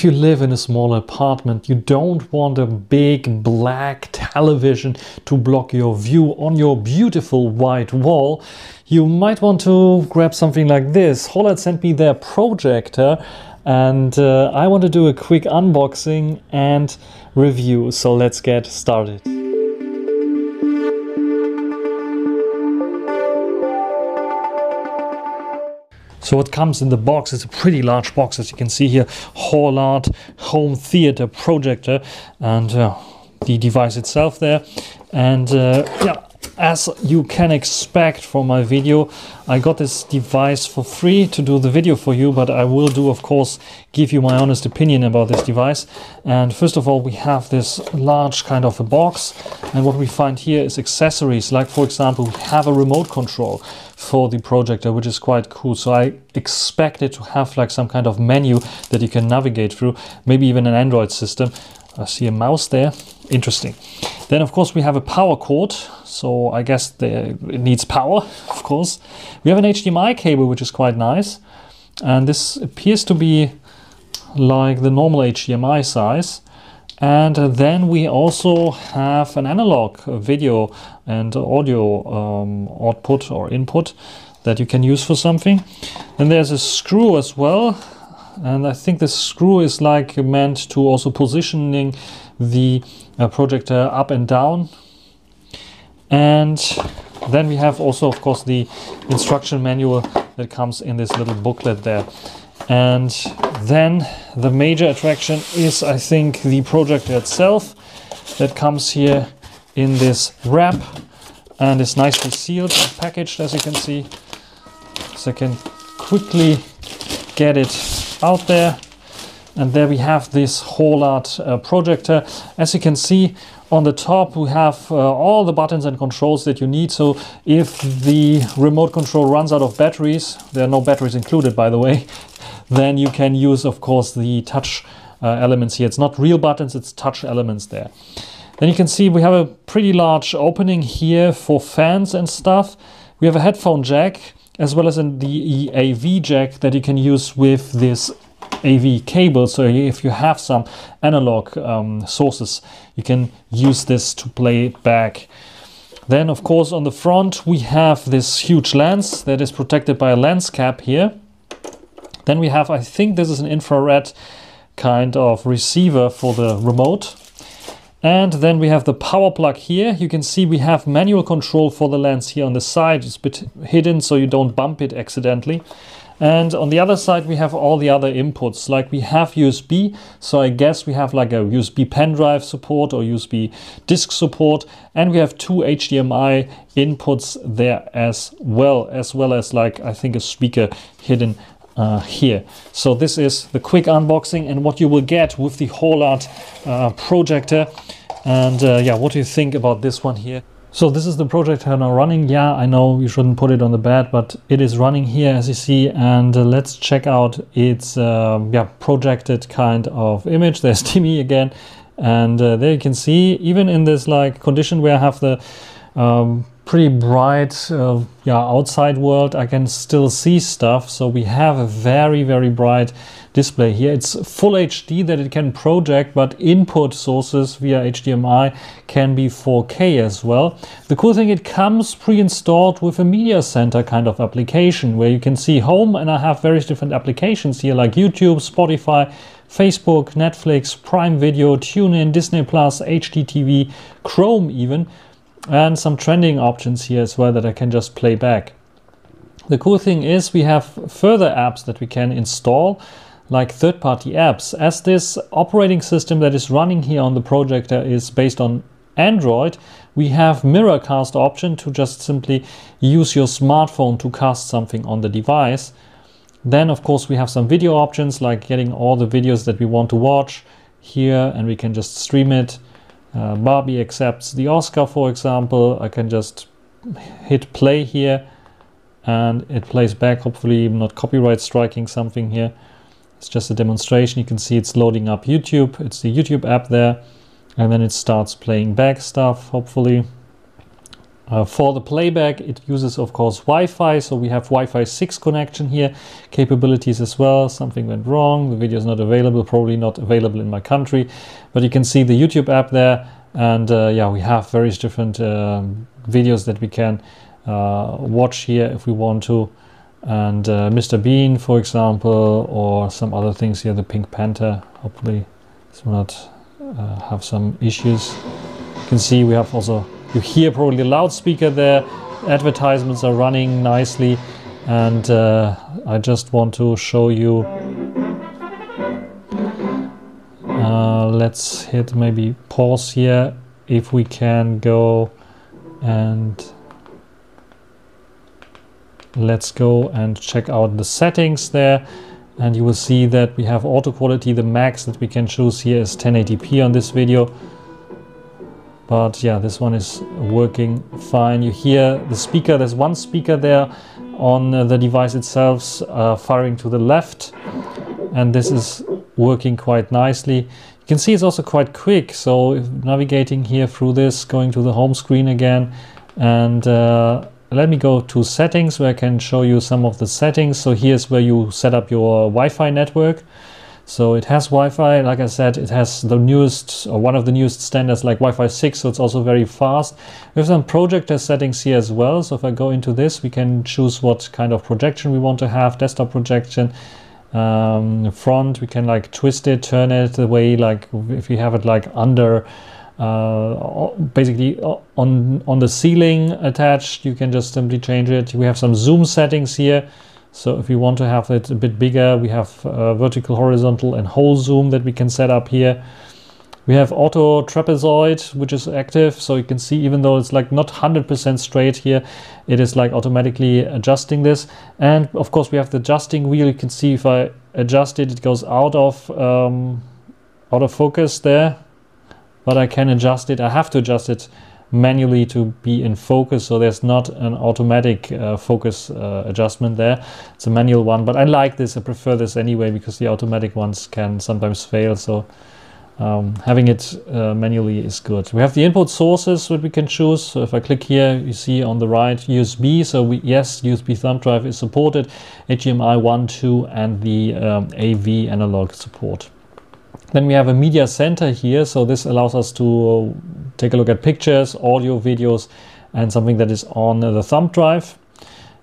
If you live in a small apartment, you don't want a big black television to block your view on your beautiful white wall. You might want to grab something like this. Horlat sent me their projector and uh, I want to do a quick unboxing and review. So let's get started. So what comes in the box is a pretty large box, as you can see here, Horlat home theater projector, and uh, the device itself there. And uh, yeah, as you can expect from my video, I got this device for free to do the video for you, but I will do, of course, give you my honest opinion about this device. And first of all, we have this large kind of a box. And what we find here is accessories, like for example, we have a remote control for the projector, which is quite cool. So I expect it to have like some kind of menu that you can navigate through, maybe even an Android system. I see a mouse there. Interesting. Then, of course, we have a power cord. So I guess the, it needs power, of course. We have an HDMI cable, which is quite nice. And this appears to be like the normal HDMI size. And then we also have an analog video and audio um, output or input that you can use for something. Then there's a screw as well and I think this screw is like meant to also positioning the uh, projector up and down. And then we have also of course the instruction manual that comes in this little booklet there. And then the major attraction is I think the projector itself that comes here in this wrap and is nicely sealed and packaged as you can see. So I can quickly get it out there. And there we have this Horlat uh, projector. As you can see on the top, we have uh, all the buttons and controls that you need. So if the remote control runs out of batteries, there are no batteries included, by the way, then you can use, of course, the touch uh, elements here. It's not real buttons, it's touch elements there. Then you can see we have a pretty large opening here for fans and stuff. We have a headphone jack as well as in the AV jack that you can use with this AV cable. So if you have some analog um, sources, you can use this to play back. Then of course on the front we have this huge lens that is protected by a lens cap here. Then we have, I think this is an infrared kind of receiver for the remote. And then we have the power plug here. You can see we have manual control for the lens here on the side. It's a bit hidden so you don't bump it accidentally. And on the other side, we have all the other inputs, like we have USB. So I guess we have like a USB pen drive support or USB disk support. And we have two HDMI inputs there as well, as well as like, I think a speaker hidden uh, here. So this is the quick unboxing and what you will get with the Horlat uh, projector. And uh, yeah, what do you think about this one here? So this is the projector now running. Yeah, I know you shouldn't put it on the bed, but it is running here as you see. And uh, let's check out its um, yeah projected kind of image. There's Timmy again. And uh, there you can see, even in this like condition where I have the um, pretty bright uh, yeah outside world. I can still see stuff. So we have a very very bright display here. It's full HD that it can project but input sources via HDMI can be 4K as well. The cool thing it comes pre-installed with a media center kind of application where you can see home and I have various different applications here like YouTube Spotify Facebook Netflix Prime Video TuneIn Disney Plus HDTV Chrome even and some trending options here as well that I can just play back. The cool thing is we have further apps that we can install like third-party apps. As this operating system that is running here on the projector is based on Android, we have Miracast option to just simply use your smartphone to cast something on the device. Then of course we have some video options like getting all the videos that we want to watch here and we can just stream it uh, Barbie accepts the Oscar, for example, I can just hit play here and it plays back, hopefully not copyright striking something here. It's just a demonstration. You can see it's loading up YouTube. It's the YouTube app there. And then it starts playing back stuff, hopefully. Uh, for the playback, it uses, of course, Wi-Fi. So we have Wi-Fi 6 connection here, capabilities as well. Something went wrong. The video is not available, probably not available in my country. But you can see the YouTube app there. And uh, yeah, we have various different um, videos that we can uh, watch here if we want to. And uh, Mr. Bean, for example, or some other things here, the Pink Panther. Hopefully this will not uh, have some issues. You can see we have also you hear probably the loudspeaker there. Advertisements are running nicely. And uh, I just want to show you. Uh, let's hit maybe pause here. If we can go and let's go and check out the settings there and you will see that we have auto quality the max that we can choose here is 1080p on this video but yeah this one is working fine. You hear the speaker there's one speaker there on uh, the device itself uh, firing to the left and this is working quite nicely. You can see it's also quite quick so navigating here through this going to the home screen again and uh, let me go to settings where I can show you some of the settings. So here's where you set up your Wi-Fi network so it has Wi-Fi, like I said, it has the newest or one of the newest standards like Wi-Fi 6, so it's also very fast. We have some projector settings here as well. So if I go into this, we can choose what kind of projection we want to have, desktop projection. Um, front, we can like twist it, turn it the way like if you have it like under uh, basically on on the ceiling attached you can just simply change it we have some zoom settings here so if we want to have it a bit bigger, we have uh, vertical, horizontal and whole zoom that we can set up here. We have auto trapezoid, which is active. So you can see, even though it's like not 100% straight here, it is like automatically adjusting this. And of course we have the adjusting wheel. You can see if I adjust it, it goes out of, um, out of focus there, but I can adjust it. I have to adjust it manually to be in focus so there's not an automatic uh, focus uh, adjustment there it's a manual one but I like this I prefer this anyway because the automatic ones can sometimes fail so um, having it uh, manually is good. We have the input sources that we can choose. So if I click here, you see on the right USB. So we, yes, USB thumb drive is supported, HDMI 1, 2, and the um, AV analog support. Then we have a media center here. So this allows us to take a look at pictures, audio, videos, and something that is on the thumb drive.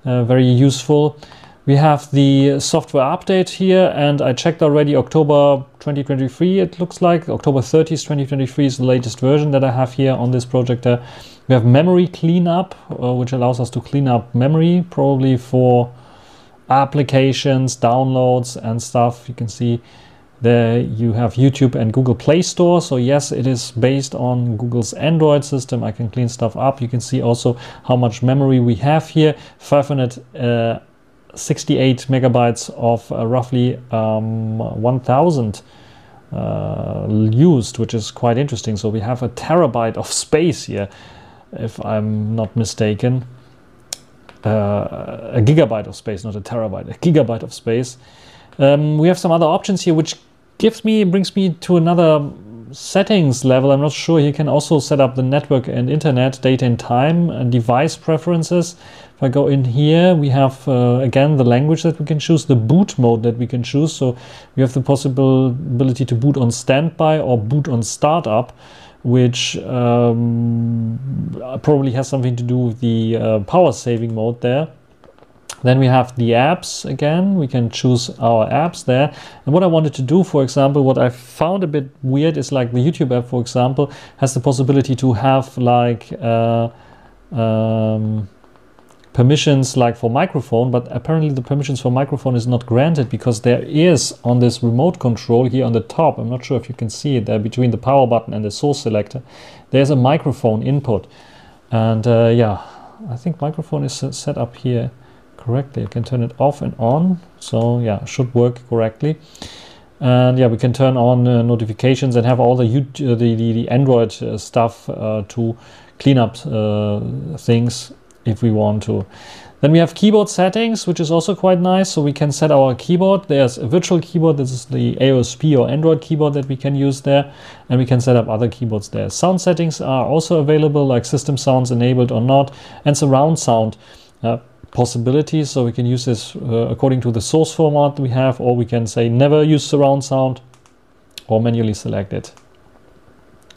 Uh, very useful. We have the software update here, and I checked already October 2023, it looks like. October 30th, 2023 is the latest version that I have here on this projector. We have memory cleanup, uh, which allows us to clean up memory, probably for applications, downloads, and stuff. You can see there you have YouTube and Google Play Store. So yes, it is based on Google's Android system. I can clean stuff up. You can see also how much memory we have here. 568 uh, megabytes of uh, roughly um, 1000 uh, used, which is quite interesting. So we have a terabyte of space here, if I'm not mistaken. Uh, a gigabyte of space, not a terabyte, a gigabyte of space. Um, we have some other options here which gives me, brings me to another settings level. I'm not sure. You can also set up the network and internet, date and time, and device preferences. If I go in here, we have uh, again the language that we can choose, the boot mode that we can choose. So we have the possibility to boot on standby or boot on startup, which um, probably has something to do with the uh, power saving mode there. Then we have the apps again. We can choose our apps there. And what I wanted to do, for example, what I found a bit weird is like the YouTube app, for example, has the possibility to have like uh, um, permissions like for microphone, but apparently the permissions for microphone is not granted because there is on this remote control here on the top, I'm not sure if you can see it there between the power button and the source selector, there's a microphone input. And uh, yeah, I think microphone is set up here correctly. I can turn it off and on. So yeah, should work correctly. And yeah, we can turn on uh, notifications and have all the uh, the, the, the, Android uh, stuff uh, to clean up things if we want to. Then we have keyboard settings, which is also quite nice. So we can set our keyboard. There's a virtual keyboard. This is the AOSP or Android keyboard that we can use there. And we can set up other keyboards there. Sound settings are also available, like system sounds enabled or not, and surround sound uh, possibilities. So we can use this uh, according to the source format we have, or we can say never use surround sound or manually select it.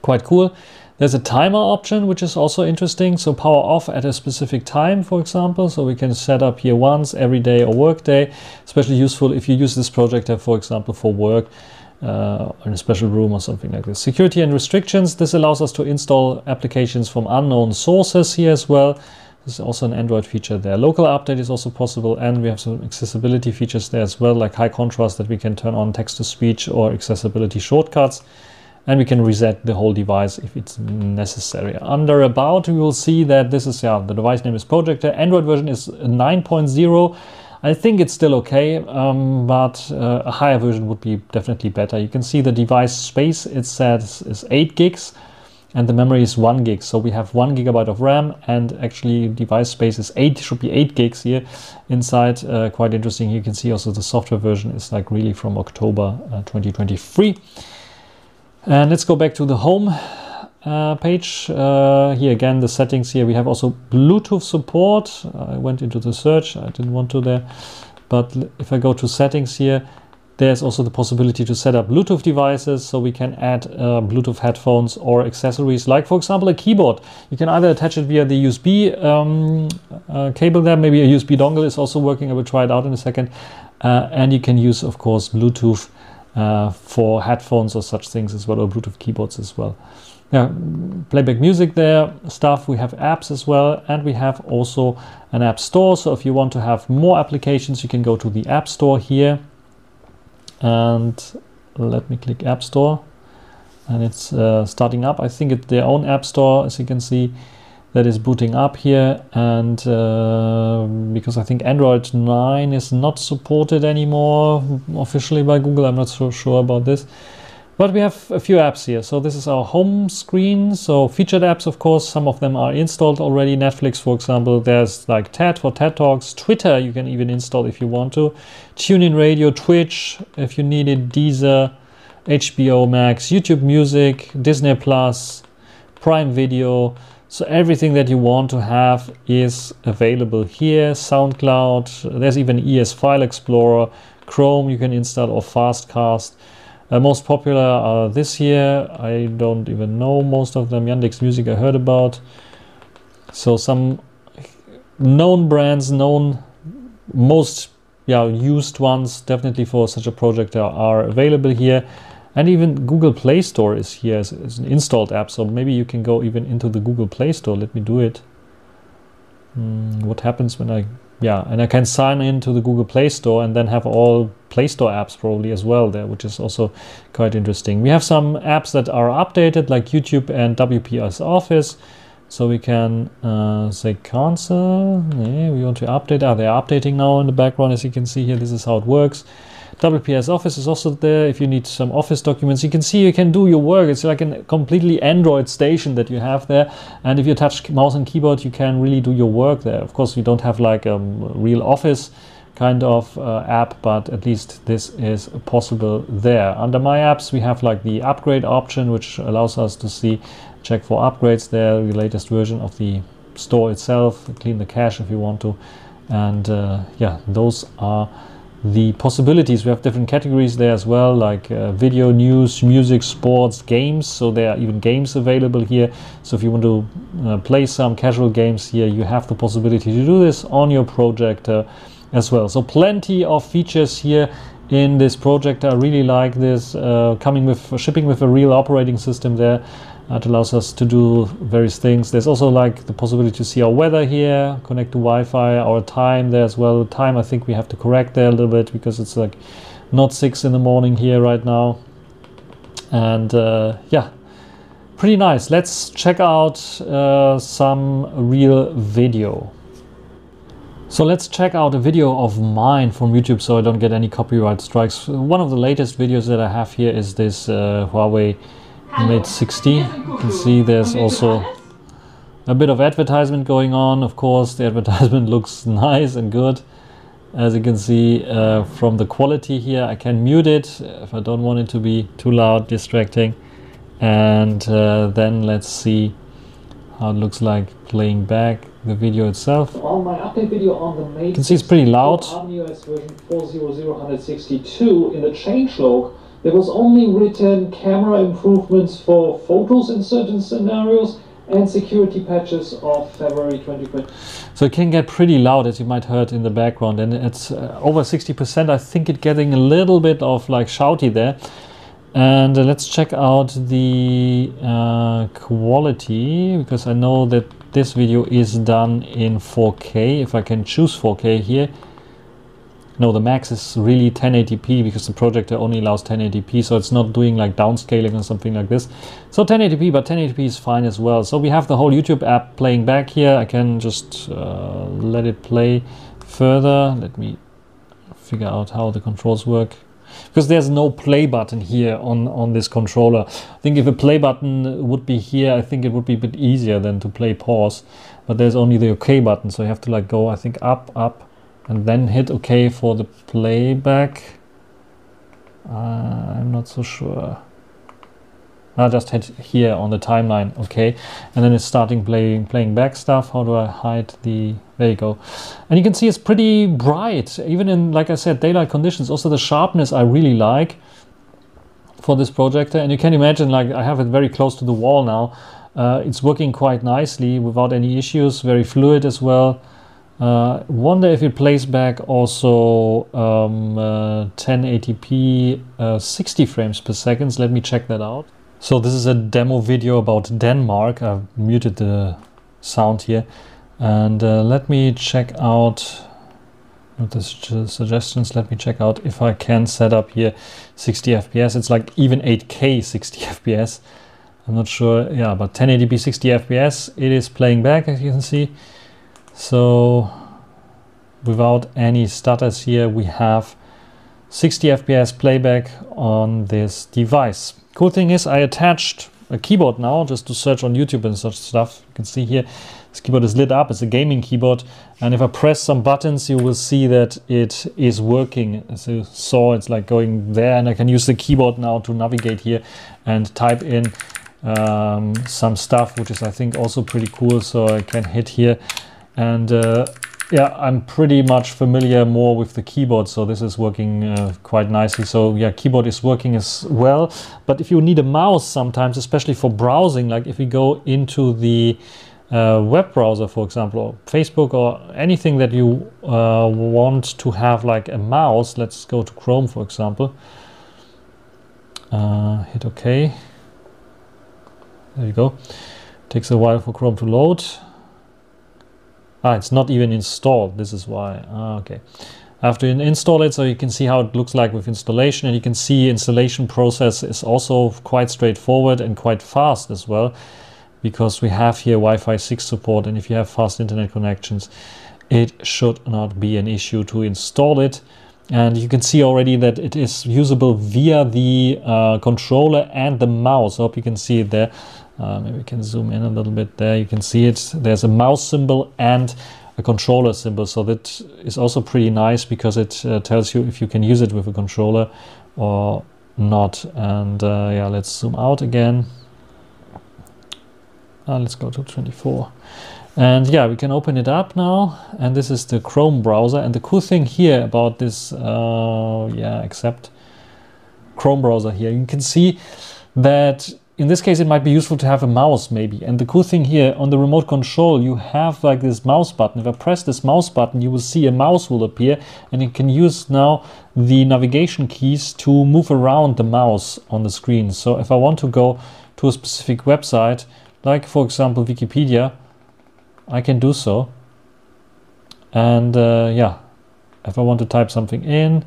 Quite cool. There's a timer option, which is also interesting. So power off at a specific time, for example. So we can set up here once every day or work day. Especially useful if you use this projector, for example, for work uh, in a special room or something like this. Security and restrictions. This allows us to install applications from unknown sources here as well. This is also an Android feature there. Local update is also possible, and we have some accessibility features there as well, like high contrast that we can turn on text to speech or accessibility shortcuts and we can reset the whole device if it's necessary. Under about, we will see that this is, yeah, the device name is Projector. Android version is 9.0. I think it's still okay, um, but uh, a higher version would be definitely better. You can see the device space, it says is 8 gigs and the memory is 1 gig. So we have 1 gigabyte of RAM and actually device space is 8, should be 8 gigs here inside. Uh, quite interesting. You can see also the software version is like really from October uh, 2023. And let's go back to the home uh, page. Uh, here again, the settings here. We have also Bluetooth support. I went into the search. I didn't want to there. But if I go to settings here, there's also the possibility to set up Bluetooth devices. So we can add uh, Bluetooth headphones or accessories, like for example, a keyboard. You can either attach it via the USB um, uh, cable there. Maybe a USB dongle is also working. I will try it out in a second. Uh, and you can use, of course, Bluetooth uh, for headphones or such things as well, or Bluetooth keyboards as well. Yeah, playback music there, stuff. We have apps as well, and we have also an app store. So if you want to have more applications, you can go to the app store here. And let me click app store. And it's uh, starting up. I think it's their own app store, as you can see that is booting up here and uh, because I think Android 9 is not supported anymore officially by Google I'm not so sure about this but we have a few apps here. So this is our home screen. So featured apps of course some of them are installed already. Netflix for example there's like TED for TED Talks. Twitter you can even install if you want to. TuneIn Radio Twitch if you need it Deezer HBO Max YouTube Music Disney Plus Prime Video. So everything that you want to have is available here. SoundCloud, there's even ES File Explorer, Chrome you can install or Fastcast. Uh, most popular are this year. I don't even know most of them. Yandex Music I heard about. So some known brands, known most yeah used ones definitely for such a project are, are available here. And even Google Play Store is here as, an installed app. So maybe you can go even into the Google Play Store. Let me do it. Mm, what happens when I, yeah, and I can sign into the Google Play Store and then have all Play Store apps probably as well there, which is also quite interesting. We have some apps that are updated like YouTube and WPS Office. So we can uh, say cancel. Yeah, we want to update. Ah, they're updating now in the background. As you can see here, this is how it works. WPS Office is also there if you need some Office documents. You can see you can do your work. It's like a completely Android station that you have there. And if you touch mouse and keyboard, you can really do your work there. Of course, you don't have like a real Office kind of uh, app, but at least this is possible there. Under My Apps, we have like the upgrade option, which allows us to see, check for upgrades there, the latest version of the store itself, clean the cache if you want to. And uh, yeah, those are the possibilities. We have different categories there as well, like uh, video, news, music, sports, games. So there are even games available here. So if you want to uh, play some casual games here, you have the possibility to do this on your projector as well. So plenty of features here in this project. I really like this uh, coming with shipping with a real operating system there. That allows us to do various things. There's also like the possibility to see our weather here, connect to Wi-Fi, our time there as well. Time I think we have to correct there a little bit because it's like not six in the morning here right now. And uh, yeah, pretty nice. Let's check out uh, some real video. So let's check out a video of mine from YouTube so I don't get any copyright strikes. One of the latest videos that I have here is this uh, Huawei Mate 60. You can see there's also a bit of advertisement going on. Of course, the advertisement looks nice and good. As you can see uh, from the quality here, I can mute it if I don't want it to be too loud, distracting. And uh, then let's see how it looks like playing back the video itself. On my update video on the You can see it's pretty loud. Version 4.0.162 in the changelog, there was only written camera improvements for photos in certain scenarios and security patches of February 2020. So it can get pretty loud, as you might heard in the background, and it's uh, over 60%. I think it getting a little bit of like shouty there. And uh, let's check out the uh, quality because I know that this video is done in 4K. If I can choose 4K here, no, the max is really 1080p because the projector only allows 1080p, so it's not doing like downscaling or something like this. So 1080p, but 1080p is fine as well. So we have the whole YouTube app playing back here. I can just uh, let it play further. Let me figure out how the controls work because there's no play button here on on this controller i think if a play button would be here i think it would be a bit easier than to play pause but there's only the ok button so you have to like go i think up up and then hit ok for the playback uh, i'm not so sure I just hit here on the timeline, okay, and then it's starting playing playing back stuff. How do I hide the? There you go, and you can see it's pretty bright, even in like I said daylight conditions. Also the sharpness I really like for this projector, and you can imagine like I have it very close to the wall now. Uh, it's working quite nicely without any issues. Very fluid as well. Uh, wonder if it plays back also um, uh, 1080p uh, 60 frames per second. Let me check that out. So this is a demo video about Denmark. I've muted the sound here. And uh, let me check out the suggestions. Let me check out if I can set up here 60 FPS. It's like even 8K 60 FPS. I'm not sure. Yeah, but 1080p 60 FPS. It is playing back as you can see. So without any stutters here, we have 60 FPS playback on this device. Cool thing is I attached a keyboard now just to search on YouTube and such stuff. You can see here this keyboard is lit up. It's a gaming keyboard. And if I press some buttons, you will see that it is working. As you saw, it's like going there and I can use the keyboard now to navigate here and type in um, some stuff, which is I think also pretty cool. So I can hit here and uh, yeah, I'm pretty much familiar more with the keyboard, so this is working uh, quite nicely. So yeah, keyboard is working as well. But if you need a mouse sometimes, especially for browsing, like if we go into the uh, web browser, for example, or Facebook or anything that you uh, want to have like a mouse, let's go to Chrome, for example. Uh, hit OK. There you go. Takes a while for Chrome to load. Ah, it's not even installed. This is why. Ah, okay. I have to install it so you can see how it looks like with installation and you can see installation process is also quite straightforward and quite fast as well because we have here Wi-Fi 6 support and if you have fast internet connections it should not be an issue to install it and you can see already that it is usable via the uh, controller and the mouse. I hope you can see it there. Uh, maybe we can zoom in a little bit there. You can see it. There's a mouse symbol and a controller symbol. So that is also pretty nice because it uh, tells you if you can use it with a controller or not. And uh, yeah, let's zoom out again. Uh, let's go to 24. And yeah, we can open it up now. And this is the Chrome browser. And the cool thing here about this, uh, yeah, except Chrome browser here, you can see that in this case, it might be useful to have a mouse maybe. And the cool thing here on the remote control, you have like this mouse button. If I press this mouse button, you will see a mouse will appear and you can use now the navigation keys to move around the mouse on the screen. So if I want to go to a specific website, like for example, Wikipedia, I can do so. And uh, yeah, if I want to type something in,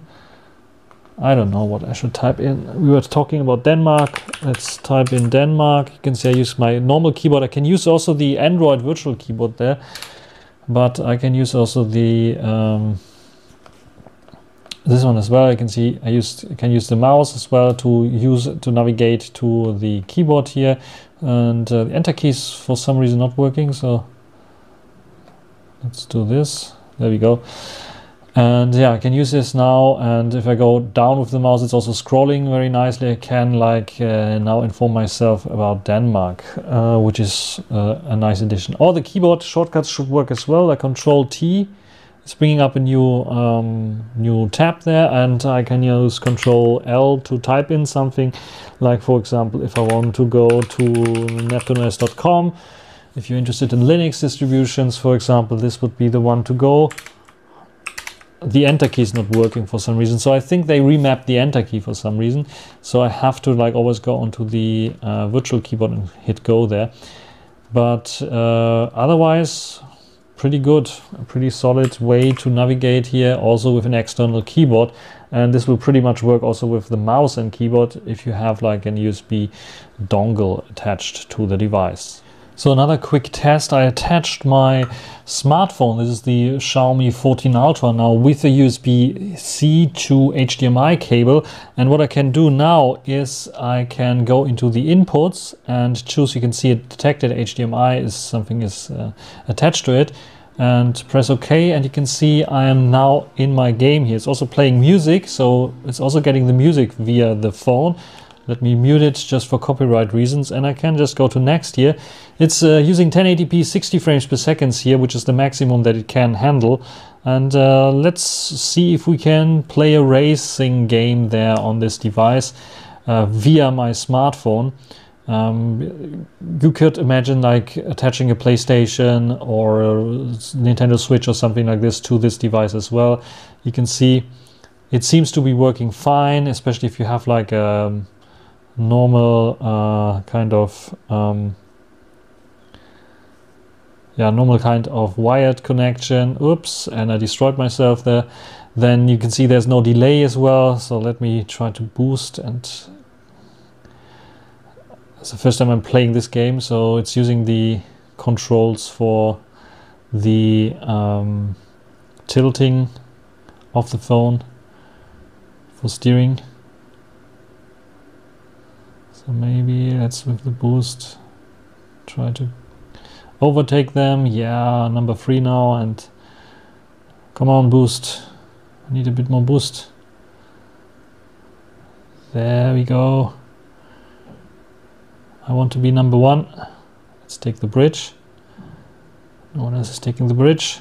I don't know what I should type in. We were talking about Denmark. Let's type in Denmark. You can see I use my normal keyboard. I can use also the Android virtual keyboard there, but I can use also the um, this one as well. You can see I used I can use the mouse as well to use to navigate to the keyboard here, and uh, the enter key is for some reason not working. So let's do this. There we go. And yeah, I can use this now. And if I go down with the mouse, it's also scrolling very nicely. I can like uh, now inform myself about Denmark, uh, which is uh, a nice addition. All the keyboard shortcuts should work as well. Like Control T it's bringing up a new um, new tab there and I can use control L to type in something like for example if I want to go to neptuneos.com if you're interested in Linux distributions for example this would be the one to go the enter key is not working for some reason so I think they remapped the enter key for some reason so I have to like always go onto the uh, virtual keyboard and hit go there but uh, otherwise pretty good, a pretty solid way to navigate here also with an external keyboard. And this will pretty much work also with the mouse and keyboard if you have like an USB dongle attached to the device. So another quick test, I attached my smartphone, this is the Xiaomi 14 Ultra now with a USB-C to HDMI cable. And what I can do now is I can go into the inputs and choose, you can see it detected. HDMI is something is uh, attached to it. And press OK. And you can see I am now in my game here. It's also playing music, so it's also getting the music via the phone. Let me mute it just for copyright reasons and I can just go to next here. It's uh, using 1080p 60 frames per second here, which is the maximum that it can handle. And uh, let's see if we can play a racing game there on this device uh, via my smartphone. Um, you could imagine like attaching a PlayStation or a Nintendo Switch or something like this to this device as well. You can see it seems to be working fine, especially if you have like a normal uh, kind of um, yeah normal kind of wired connection. Oops, and I destroyed myself there. Then you can see there's no delay as well. So let me try to boost and it's the first time I'm playing this game, so it's using the controls for the um, tilting of the phone for steering. So maybe let's with the boost try to overtake them. Yeah, number three now and come on boost. I need a bit more boost. There we go. I want to be number one. Let's take the bridge. No one else is taking the bridge.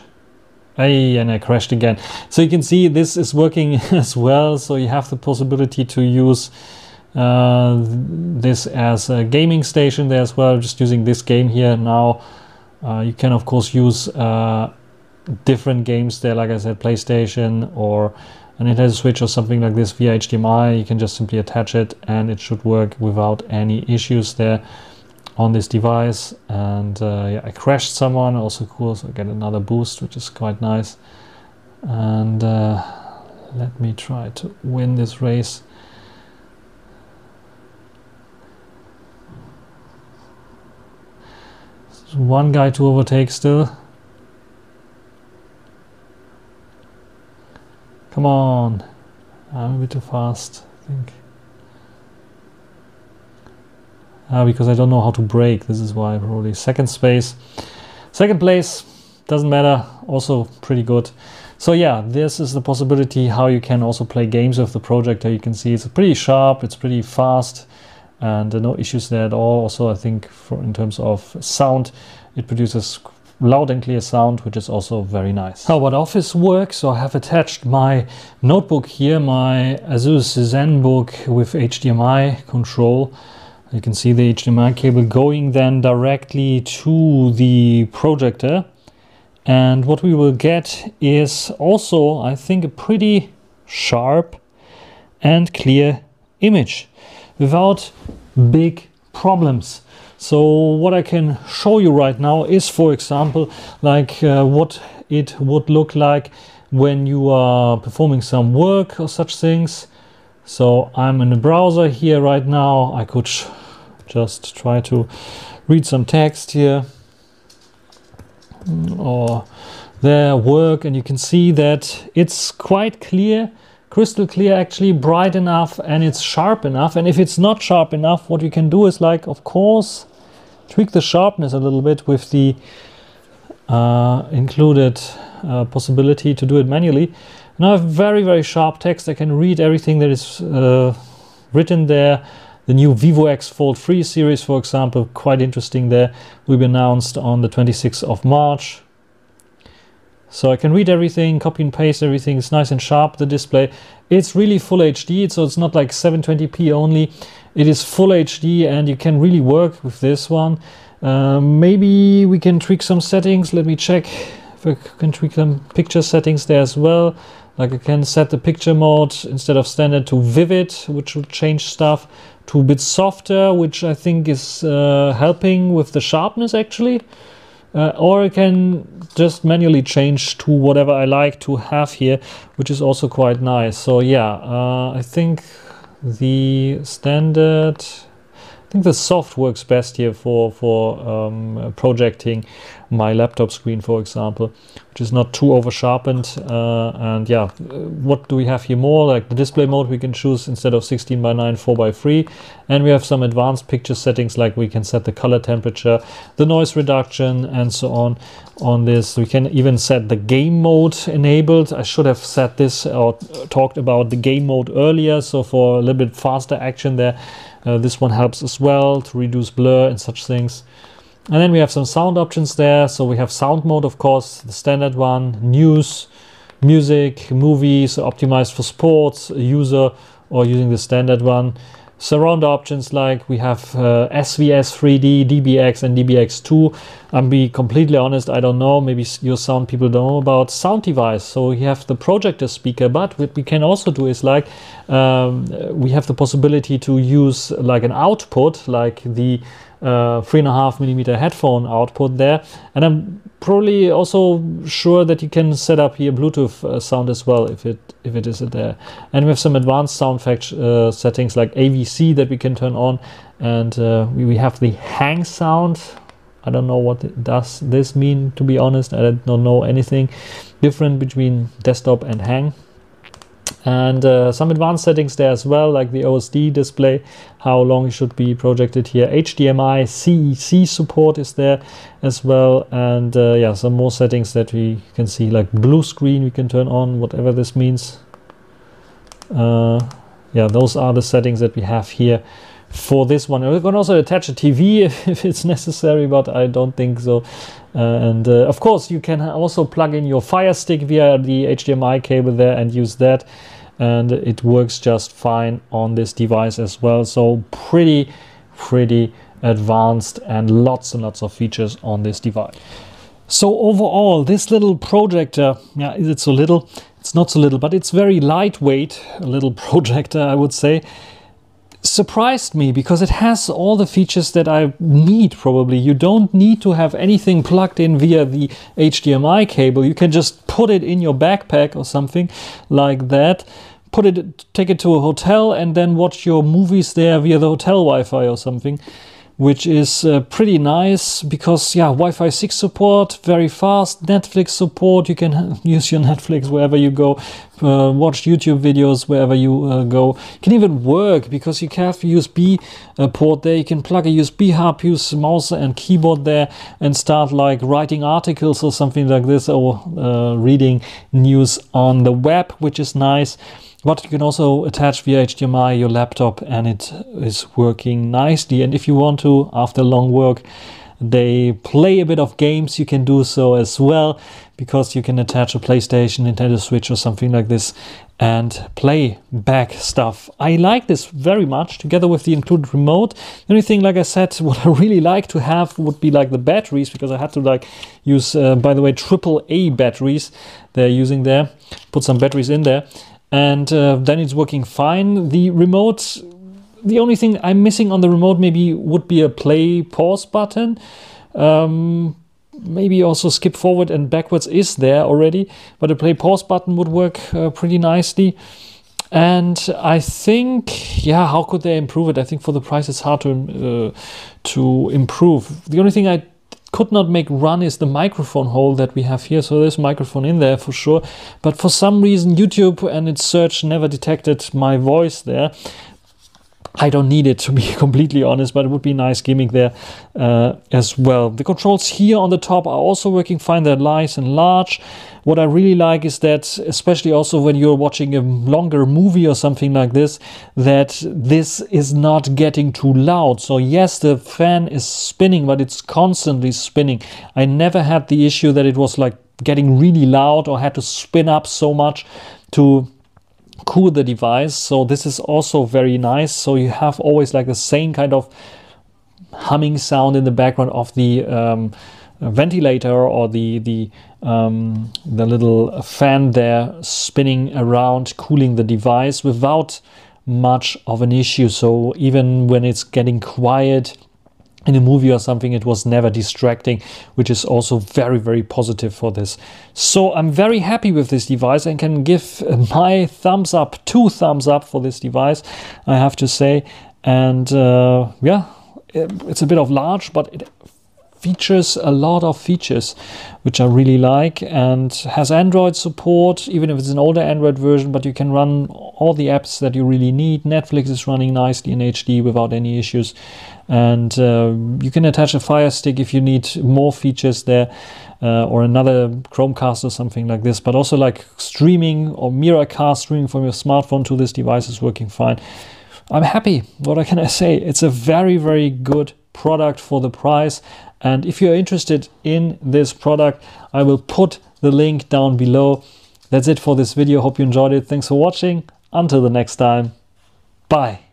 Hey, and I crashed again. So you can see this is working as well. So you have the possibility to use uh, this as a gaming station there as well. Just using this game here now. Uh, you can of course use uh, different games there, like I said, PlayStation or an a switch or something like this via HDMI you can just simply attach it and it should work without any issues there on this device and uh, yeah, I crashed someone also cool so I get another boost which is quite nice and uh, let me try to win this race one guy to overtake still Come on. I'm a bit too fast, I think. Uh, because I don't know how to brake. This is why probably second space. Second place, doesn't matter. Also pretty good. So yeah, this is the possibility how you can also play games with the projector. You can see it's pretty sharp, it's pretty fast, and no issues there at all. Also, I think for in terms of sound, it produces loud and clear sound, which is also very nice. How about office work? So I have attached my notebook here, my Asus ZenBook with HDMI control. You can see the HDMI cable going then directly to the projector. And what we will get is also, I think, a pretty sharp and clear image without big problems. So what I can show you right now is, for example, like uh, what it would look like when you are performing some work or such things. So I'm in the browser here right now. I could just try to read some text here or there work and you can see that it's quite clear crystal clear actually bright enough and it's sharp enough. And if it's not sharp enough what you can do is like of course tweak the sharpness a little bit with the uh, included uh, possibility to do it manually. Now I have very very sharp text. I can read everything that is uh, written there. The new Vivo X Fold 3 series for example quite interesting there. Will be announced on the 26th of March so I can read everything, copy and paste everything. It's nice and sharp, the display. It's really full HD, so it's not like 720p only. It is full HD and you can really work with this one. Uh, maybe we can tweak some settings. Let me check if I can tweak some picture settings there as well. Like I can set the picture mode instead of standard to vivid, which will change stuff, to a bit softer, which I think is uh, helping with the sharpness actually. Uh, or I can just manually change to whatever I like to have here, which is also quite nice. So yeah, uh, I think the standard think the soft works best here for for um, projecting my laptop screen, for example, which is not too over sharpened. Uh, and yeah, what do we have here more? Like the display mode, we can choose instead of 16 by 9, 4 by 3, and we have some advanced picture settings, like we can set the color temperature, the noise reduction, and so on. On this, we can even set the game mode enabled. I should have set this or talked about the game mode earlier, so for a little bit faster action there. Uh, this one helps as well to reduce blur and such things. And then we have some sound options there. So we have sound mode, of course, the standard one, news, music, movies, optimized for sports, user, or using the standard one surround options like we have uh, SVS 3D, DBX, and DBX2. I'm be completely honest, I don't know. Maybe your sound people don't know about sound device. So you have the projector speaker, but what we can also do is like um, we have the possibility to use like an output, like the uh, three and a half millimeter headphone output there. And I'm probably also sure that you can set up here Bluetooth uh, sound as well if it if it is there. And we have some advanced sound effect uh, settings like AVC that we can turn on, and uh, we, we have the hang sound. I don't know what does this mean to be honest. I don't know anything different between desktop and hang and uh, some advanced settings there as well like the OSD display how long it should be projected here HDMI CEC support is there as well and uh, yeah some more settings that we can see like blue screen we can turn on whatever this means uh, yeah those are the settings that we have here for this one. We can also attach a TV if, if it's necessary, but I don't think so. Uh, and uh, of course, you can also plug in your Fire Stick via the HDMI cable there and use that. And it works just fine on this device as well. So pretty, pretty advanced and lots and lots of features on this device. So overall, this little projector, yeah, is it so little? It's not so little, but it's very lightweight, a little projector, I would say surprised me because it has all the features that I need probably. You don't need to have anything plugged in via the HDMI cable. You can just put it in your backpack or something like that. Put it, take it to a hotel and then watch your movies there via the hotel Wi-Fi or something which is uh, pretty nice because yeah wi-fi 6 support very fast. Netflix support you can use your netflix wherever you go uh, watch youtube videos wherever you uh, go. Can even work because you have a usb uh, port there. You can plug a usb hub use mouse and keyboard there and start like writing articles or something like this or uh, reading news on the web which is nice but you can also attach via HDMI your laptop and it is working nicely. And if you want to, after long work, they play a bit of games, you can do so as well because you can attach a PlayStation, Nintendo Switch or something like this and play back stuff. I like this very much together with the included remote. The only thing, like I said, what I really like to have would be like the batteries because I had to like use, uh, by the way, triple A batteries they're using there, put some batteries in there and uh, then it's working fine. The remote, the only thing I'm missing on the remote maybe would be a play pause button. Um, maybe also skip forward and backwards is there already, but a play pause button would work uh, pretty nicely. And I think, yeah, how could they improve it? I think for the price, it's hard to uh, to improve. The only thing I could not make run is the microphone hole that we have here. So there's microphone in there for sure. But for some reason, YouTube and its search never detected my voice there. I don't need it to be completely honest, but it would be a nice gimmick there uh, as well. The controls here on the top are also working fine. They're nice and large. What I really like is that, especially also when you're watching a longer movie or something like this, that this is not getting too loud. So yes, the fan is spinning, but it's constantly spinning. I never had the issue that it was like getting really loud or had to spin up so much to cool the device. So this is also very nice. So you have always like the same kind of humming sound in the background of the um, ventilator or the the um, the little fan there spinning around, cooling the device without much of an issue. So even when it's getting quiet in a movie or something, it was never distracting, which is also very, very positive for this. So I'm very happy with this device and can give my thumbs up, two thumbs up for this device, I have to say. And uh, yeah, it's a bit of large, but it features a lot of features which I really like and has Android support even if it's an older Android version but you can run all the apps that you really need Netflix is running nicely in HD without any issues and uh, you can attach a Fire Stick if you need more features there uh, or another Chromecast or something like this but also like streaming or Miracast streaming from your smartphone to this device is working fine I'm happy what I can I say it's a very very good product for the price and if you're interested in this product, I will put the link down below. That's it for this video. Hope you enjoyed it. Thanks for watching. Until the next time. Bye.